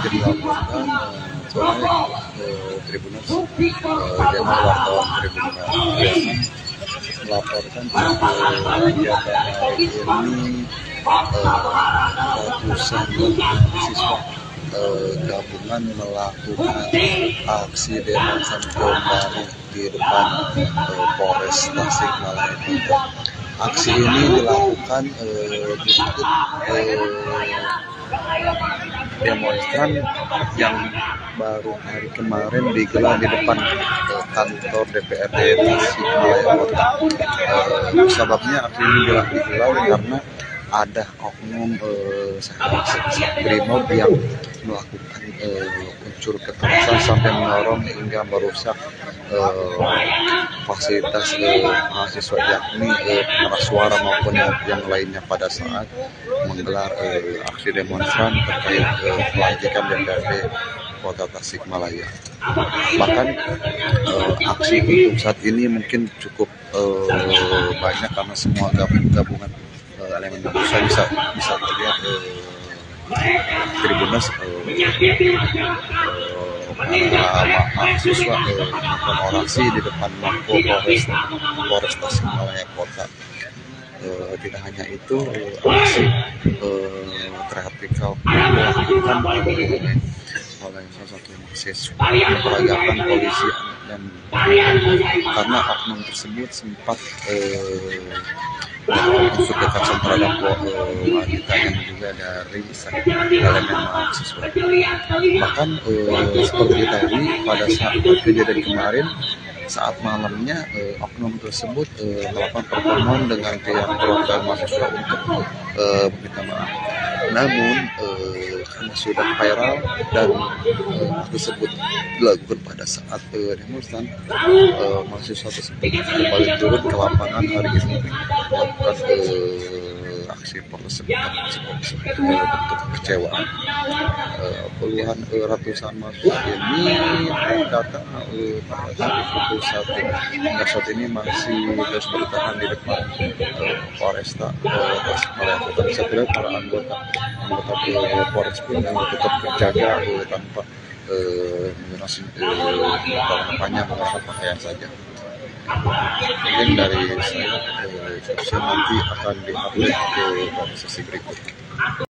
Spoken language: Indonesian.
jadi melaporkan soalnya Tribuners eh, jangan wartawan Priangan melaporkan kegiatan hari ini ratusan eh, gabungan melakukan aksi demonstrasi di depan Polres Tasikmalaya. Aksi ini dilakukan eh, untuk eh, demonstran yang baru hari kemarin digelar di depan kantor DPRD Tasikmalaya Kota. Eh, sebabnya aksi ini digelar karena ada oknum eh, brimob yang melakukan eh, unsur kekerasan sampai mendorong hingga merusak eh, fasilitas eh, mahasiswa yakni eh, pengeras suara maupun yang, lainnya pada saat menggelar eh, aksi demonstran terkait eh, pelantikan DPRD Kota Tasikmalaya. Bahkan eh, aksi untuk saat ini mungkin cukup eh, banyak karena semua gabungan uh, elemen bangsa bisa bisa terlihat uh, Tribuners uh, para mahasiswa melakukan orasi di depan Mako Polres Polres Tasikmalaya Kota. Uh, tidak hanya itu aksi uh, radikal dilakukan oleh oleh salah satu mahasiswa memperagakan polisi dan karena oknum tersebut sempat eh, unsur kekerasan terhadap wanita juga dari mahasiswa. Bahkan eh, seperti tadi pada saat kejadian kemarin saat malamnya eh, oknum tersebut eh, melakukan pertemuan dengan pihak keluarga mahasiswa untuk eh, meminta maaf. Namun eh, karena sudah viral dan eh, tersebut dilakukan pada saat eh, demonstran, eh, mahasiswa tersebut kembali turun ke lapangan hari ini melakukan eh, aksi protes sebagai bentuk kekecewaan. Eh, puluhan eh, ratusan mahasiswa ini datang eh, pada hari pukul satu hingga saat ini masih terus bertahan di depan Polresta eh, Tasikmalaya Kota. Bisa terlihat para anggota anggota Polres pun yang tetap berjaga eh, tanpa eh, menggunakan eh, panjang pakaian saja mungkin dari saya eh, nanti akan diupload ke sesi berikutnya